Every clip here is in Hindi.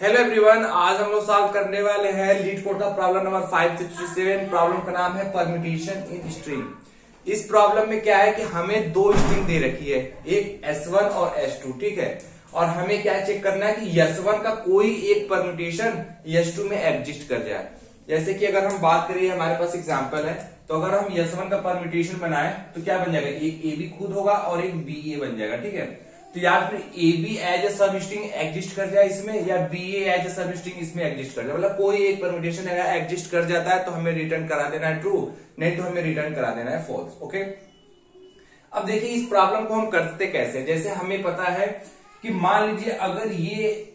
हेलो एवरीवन आज हम लोग सॉल्व करने वाले हैं LeetCode problem number 567 problem का नाम है परमिटेशन इन स्ट्रिंग इस प्रॉब्लम में क्या है कि हमें दो स्ट्रिंग दे रखी है, एक S1 और S2 ठीक है? और हमें क्या चेक करना है कि S1 का कोई एक परमिटेशन S2 में एग्जिस्ट कर जाए। जैसे कि अगर हम बात करें हमारे पास एग्ज़ाम्पल है तो अगर हम S1 का परमिटेशन बनाए तो क्या बन जाएगा? एक ए बी खुद होगा और एक बी ए बन जाएगा, ठीक है? तो या फिर ए बी एज ए सब स्ट्रिंग एग्जिस्ट कर जाए इसमें या बी एज ए सब स्ट्रिंग इसमें एग्जिस्ट कर जाए मतलब कोई एक परमिटेशन अगर एग्जिस्ट कर जाता है तो हमें रिटर्न करा देना है ट्रू नहीं तो हमें रिटर्न करा देना है फॉल्स ओके अब देखिए इस प्रॉब्लम को हम करते कैसे? जैसे हमें पता है कि मान लीजिए अगर ये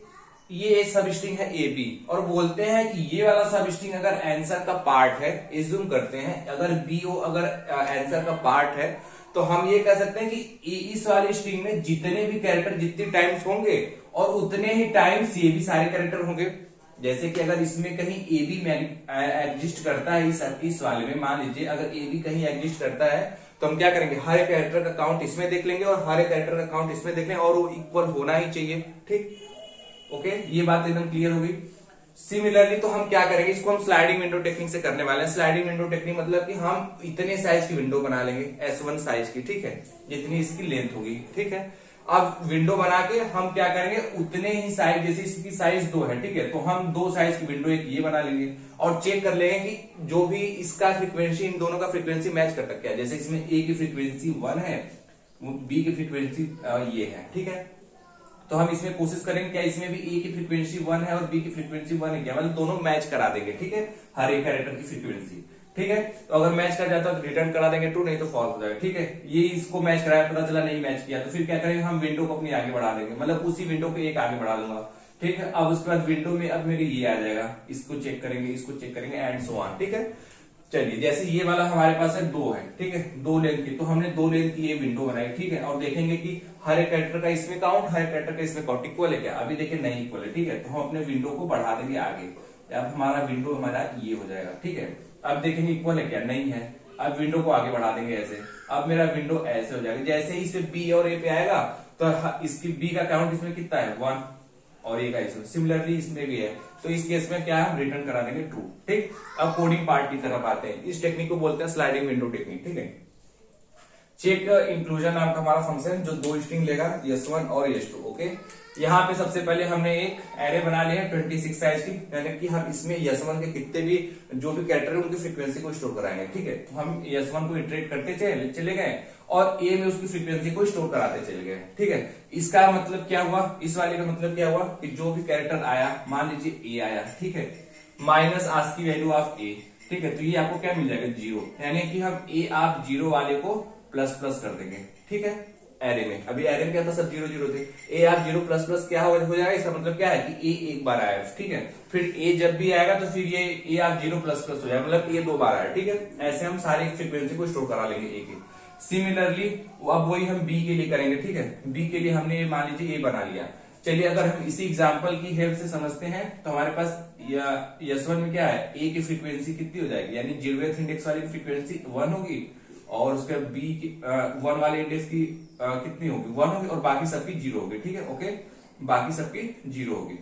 ये सब स्ट्रिंग है ए बी और बोलते हैं कि ये वाला सब स्ट्रिंग अगर आंसर का पार्ट है एज्यूम करते हैं, अगर बी ओ अगर आंसर का पार्ट है तो हम ये कह सकते हैं कि इस वाली स्ट्रिंग में जितने भी कैरेक्टर जितने टाइम्स होंगे और उतने ही टाइम्स ये भी सारे कैरेक्टर होंगे। जैसे कि अगर इसमें कहीं ए बी एग्जिस्ट करता है इस, इस वाले में मान लीजिए अगर ए बी कहीं एग्जिस्ट करता है तो हम क्या करेंगे? हर एक कैरेक्टर का काउंट इसमें देख लेंगे और हर एक कैरेक्टर का काउंट इसमें देख लेंगे और वो इक्वल होना ही चाहिए। ठीक? ओके ये बात एकदम क्लियर होगी। सिमिलरली तो हम क्या करेंगे? इसको हम स्लाइडिंग विंडो टेक्निक से करने वाले हैं। स्लाइडिंग विंडो टेक्निक मतलब कि हम इतने साइज़ की विंडो बना लेंगे एस वन साइज़ की, ठीक है? जितनी इसकी लेंथ होगी, ठीक है? अब विंडो बना के हम क्या करेंगे? उतने ही साइज़ जैसे इसकी साइज़ दो है, ठीक है? तो हम दो साइज़ की विंडो एक ये बना लेंगे और चेक कर लेंगे कि जो भी इसका फ्रीक्वेंसी इन दोनों का फ्रीक्वेंसी मैच करता क्या है। जैसे इसमें ए की फ्रीक्वेंसी वन है बी की फ्रीक्वेंसी ये है, ठीक है? तो हम इसमें कोशिश करेंगे, क्या इसमें भी ए की फ्रीक्वेंसी वन है और बी की फ्रीक्वेंसी वन है क्या? मतलब दोनों मैच करा देंगे, ठीक है? हर एक कैरेक्टर की फ्रीक्वेंसी ठीक है? तो अगर मैच कर जाता है तो रिटर्न करा देंगे टू नहीं तो फॉल्स हो जाएगा, ठीक है? ये इसको मैच कराया, पता चला नहीं मैच किया तो फिर क्या करेंगे? हम विंडो को अपनी आगे बढ़ा देंगे मतलब उसी विंडो को एक आगे बढ़ा दूँगा, ठीक है? अब उसके बाद विंडो में, अब मेरी ये आ जाएगा, इसको चेक करेंगे, इसको चेक करेंगे एंड सो ऑन ठीक है? चलिए, जैसे ये वाला हमारे पास है, दो है, ठीक है? दो लेंथ की। तो हमने दो लेंथ की ये विंडो बनाई, ठीक है? और देखेंगे कि हर एक कैरेक्टर का इसमें काउंट हर एक कैरेक्टर का इसमें काउंट इक्वल है क्या? अभी देखिए नहीं इक्वल है, ठीक है? तो हम अपने विंडो को बढ़ा देंगे आगे। अब हमारा विंडो हमारा ये हो जाएगा, ठीक है? अब देखेंगे इक्वल है क्या? नहीं है। अब विंडो को आगे बढ़ा देंगे ऐसे। अब मेरा विंडो ऐसे हो जाएगा। जैसे ही इसे बी और ए पे आएगा तो इसकी बी का काउंट इसमें कितना है? वन और एक इसमें सिमिलरली इसमें भी है। तो इस केस में क्या है? रिटर्न करा देंगे ट्रू ठीक? अब कोडिंग पार्ट की तरफ़ आते हैं। इस टेक्निक को बोलते हैं स्लाइडिंग विंडो टेक्निक ठीक है? चेक इंक्लूजन नाम का हमारा फ़ंक्शन जो दो स्ट्रिंग लेगा यस वन और यस टू ओके यहाँ पे सबसे पहले हमने एक एरे बना लिया ट्वेंटी सिक्स साइज़ की, यानी कि हम इसमें यस वन के कितने भी, जो भी कैरेक्टर है, उनकी फ्रीक्वेंसी को स्टोर कराएँगे, ठीक है? तो हम यस वन को इटरेट करते चले चले गए और ए में उसकी फ्रीक्वेंसी को स्टोर कराते चले गए, ठीक है? इसका मतलब क्या हुआ? इस वाले का मतलब क्या हुआ? कि जो भी कैरेक्टर आया, मान लीजिए ए आया, ठीक है? माइनस आज की वैल्यू ऑफ़ ए ठीक है? तो ये आपको क्या मिल जाएगा? ज़ीरो यानी कि हम ए आप ज़ीरो वाले को प्लस प्लस कर देंगे, ठीक है? एरे में। अभी एरे में क्या था सब ज़ीरो ज़ीरो थे। ए आप ज़ीरो प्लस प्लस क्या हो जाएगा, इसका मतलब क्या है कि ए एक बार आया, ठीक है? फिर ए जब भी आएगा तो फिर ये ए आप ज़ीरो प्लस प्लस हो जाएगा मतलब ए दो बार आया, ठीक है? ऐसे हम सारी फ्रिक्वेंसी को स्टोर करा लेंगे ए की। सिमिलरली अब वही हम बी के लिए करेंगे, ठीक है? बी के लिए हमने मान लीजिए ए बना लिया। चलिए, अगर हम इसी एग्ज़ाम्पल की हेल्प से समझते हैं तो हमारे पास यस वन में क्या है? ए की फ्रीक्वेंसी कितनी हो जाएगी? यानी ज़ीरो इंडेक्स वाली फ्रीक्वेंसी वन होगी। और उसके बी की वन वाले इंडेक्स की आ, कितनी होगी? वन होगी और बाकी सबकी ज़ीरो होगी ठीक है? ओके बाकी सबकी ज़ीरो होगी।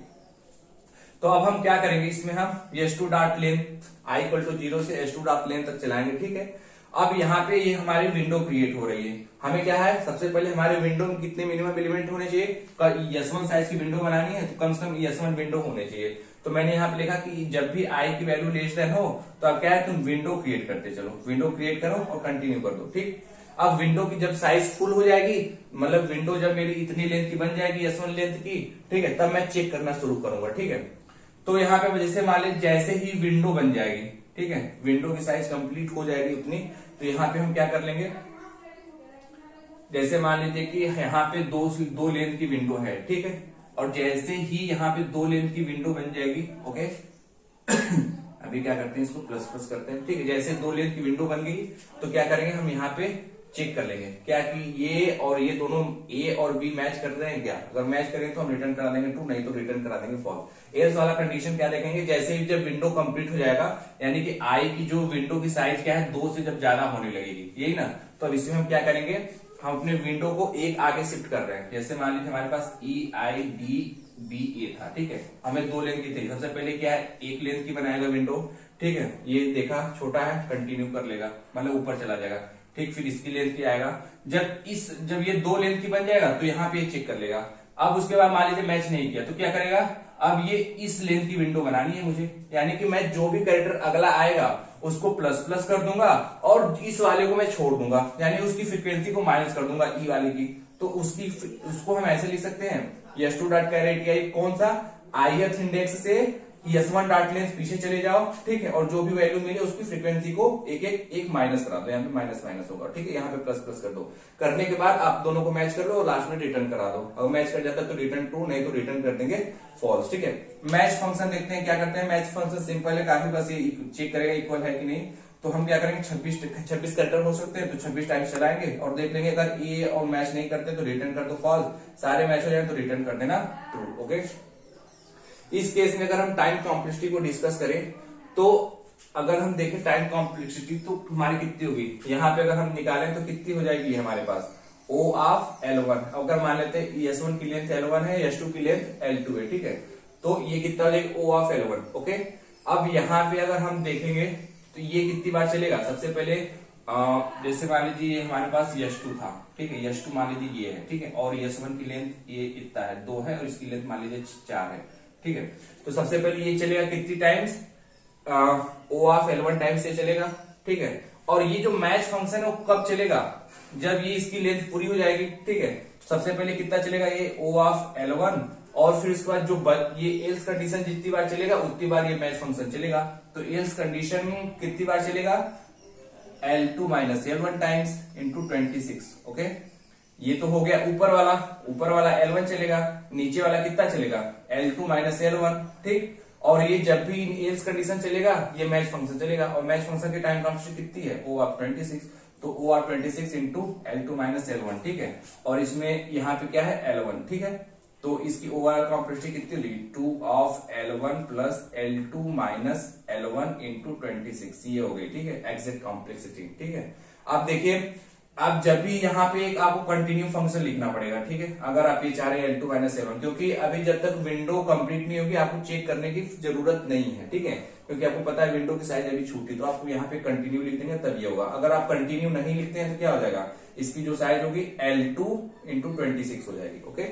तो अब हम क्या करेंगे? इसमें हम S two dot length i equal to zero से एस टू डॉट लेंथ तक चलाएँगे ठीक है? अब यहाँ पे ये हमारी विंडो क्रिएट हो रही है। हमें क्या है? सबसे पहले हमारे विंडो में कितने मिनिमम एलिमेंट होने चाहिए? यस वन साइज़ की विंडो बनानी है तो कम से कम यस वन विंडो होने चाहिए। तो मैंने यहाँ पे लिखा कि जब भी आई की वैल्यू लेस देन हो तो अब क्या है? तुम विंडो क्रिएट करते चलो। विंडो क्रिएट करो और कंटिन्यू कर दो, ठीक? अब विंडो की जब साइज़ फुल हो जाएगी मतलब विंडो जब मेरी इतनी लेंथ की बन जाएगी एस वन लेंथ की, ठीक है? तब मैं चेक करना शुरू करूँगा, ठीक है? तो यहाँ पे जैसे मान लीजिए, जैसे ही विंडो बन जाएगी, ठीक है? विंडो की साइज़ कंप्लीट हो जाएगी उतनी। तो यहाँ पे हम क्या कर लेंगे? जैसे मान लीजिए कि यहाँ पे दो दो लेंथ की विंडो है, ठीक है? और जैसे ही यहाँ पे दो लेंथ की विंडो बन जाएगी ओके अभी क्या करते हैं इसको प्लस प्लस करते हैं, ठीक है? जैसे दो लेंथ की विंडो बन गई तो क्या करेंगे? हम यहाँ पे चेक कर लेंगे। क्या कि ये और ये दोनों ए और बी मैच कर रहे हैं क्या? अगर मैच करें तो हम रिटर्न करा देंगे ट्रू नहीं तो रिटर्न करा देंगे फॉल्स एल्स वाला कंडीशन क्या देखेंगे? जैसे ही जब विंडो कंप्लीट हो जाएगा, यानी कि आई की जो विंडो की साइज़ क्या है, दो से जब ज़्यादा होने लगेगी। यही ना? तो अब इसमें हम क्या करेंगे? हम अपने विंडो को एक आगे शिफ्ट कर रहे हैं। जैसे मान लीजिए हमारे पास ई आई डी बी ए था, ठीक है? हमें दो लेंथ की थी सबसे पहले क्या है? एक लेंथ की बनाएगा विंडो ठीक है? ये देखा, छोटा है कंटिन्यू कर लेगा। मतलब ऊपर चला जाएगा। ठीक, फिर इसकी लेंथ की आएगा। जब इस, जब ये दो लेंथ की बन जाएगा तो यहाँ पे चेक कर लेगा। अब उसके बाद मान लीजिए मैच नहीं किया तो क्या करेगा? अब ये इस लेंथ की विंडो बनानी है मुझे। यानी कि मैं जो भी कैरेक्टर अगला आएगा, उसको प्लस प्लस कर दूँगा और इस वाले को मैं छोड़ दूँगा। यानी उसकी फ्रिक्वेंसी को माइनस कर दूँगा ई वाले की। तो उसकी, उसको हम ऐसे लिख सकते हैं। टू डॉट कैरेट कौन सा? आई इंडेक्स से एस वन डार्ट लेंथ पीछे चले जाओ, ठीक है? और जो भी वैल्यू मिले उसकी फ्रीक्वेंसी को एक एक एक माइनस करा दो, यहाँ पे माइनस माइनस होगा, ठीक है? यहाँ पे प्लस प्लस कर दो। करने के बाद आप दोनों को मैच कर लो और लास्ट में रिटर्न करा दो। अगर मैच कर जाता तो रिटर्न ट्रू नहीं तो रिटर्न कर देंगे फॉल्स ठीक है? मैच फ़ंक्शन देखते हैं, क्या करते हैं? मैच फ़ंक्शन सिंपल है, काफ़ी बस ये चेक करेगा इक्वल है कि नहीं? तो हम क्या करेंगे? छब्बीस छब्बीस कैरेक्टर हो सकते हैं तो छब्बीस टाइम्स चलाएँगे और देख लेंगे अगर ए और मैच नहीं करते तो रिटर्न कर दो फॉल्स सारे मैच हो जाए तो रिटर्न कर देना ट्रू ओके इस केस में अगर हम टाइम कॉम्प्लेक्सिटी को डिस्कस करें तो अगर हम देखें टाइम कॉम्प्लेक्सिटी तो हमारी कितनी होगी? यहाँ पे अगर हम निकालें तो कितनी हो जाएगी हमारे पास? ओ ऑफ़ एल वन अगर मान लेते हैं एस वन की लेंथ एल वन है एस टू की लेंथ एल टू है ठीक है? तो ये कितना हो जाएगा? O of L one okay अब यहाँ पे अगर हम देखेंगे तो ये कितनी बार चलेगा? सबसे पहले आ, जैसे मान लीजिए ये हमारे पास यश टू था ठीक है? यश टू मान लीजिए ये है ठीक है? और यश वन की लेंथ ये इतना है दो है और इसकी लेंथ मान लीजिए चार है। ठीक है? तो सबसे पहले ये चलेगा कितनी times O of L one times से चलेगा, ठीक है? और ये जो मैच फ़ंक्शन है वो कब चलेगा? जब ये इसकी लेंथ पूरी हो जाएगी, ठीक है? सबसे पहले कितना चलेगा ये ओ ऑफ़ एल वन और फिर उसके बाद जो ये एल्स कंडीशन जितनी बार चलेगा, उतनी बार ये मैच फ़ंक्शन चलेगा। तो एल्स कंडीशन कितनी बार चलेगा? L two minus L one times into twenty six okay ये तो हो गया ऊपर वाला ऊपर वाला L1 चलेगा, नीचे वाला कितना चलेगा? L2 माइनस एल ठीक? और ये जब भी इन एल्स कंडीशन चलेगा, ये मैच फ़ंक्शन चलेगा। और मैच फ़ंक्शन की टाइम कॉन्स्टेंट कितनी है? ओ आप 26 तो O R twenty six into L two minus L one ठीक है? और इसमें यहाँ पे क्या है? एल वन ठीक है? तो इसकी ओवरऑल कॉम्प्लेक्सिटी कितनी होगी? Two of L one plus L two minus L one into twenty six ये हो गई, ठीक है? एग्जैक्ट कॉम्प्लेक्सिटी ठीक है? अब देखिए अब जब भी यहाँ पे एक आपको कंटिन्यू फ़ंक्शन लिखना पड़ेगा, ठीक है? अगर आप ये चाह रहे हैं एल टू माइनस सेवन क्योंकि अभी जब तक विंडो कंप्लीट नहीं होगी, आपको चेक करने की ज़रूरत नहीं है, ठीक है? क्योंकि आपको पता है विंडो की साइज़ अभी छोटी तो आपको यहाँ पे कंटिन्यू लिख देंगे, तब ये होगा। अगर आप कंटिन्यू नहीं लिखते हैं तो क्या हो जाएगा? इसकी जो साइज़ होगी L two into twenty six हो जाएगी ओके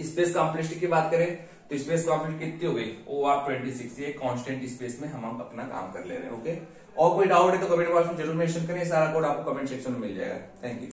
स्पेस कॉम्प्लेक्सिटी की बात करें तो स्पेस कॉम्प्लेक्सिटी कितनी हो गई? ओ आर ट्वेंटी सिक्स ये स्पेस में हम अपना काम कर ले रहे हैं ओके और कोई डाउट है तो कमेंट बॉक्स में ज़रूर मेंशन करें, सारा कोड आपको कमेंट सेक्शन में मिल जाएगा। Thank you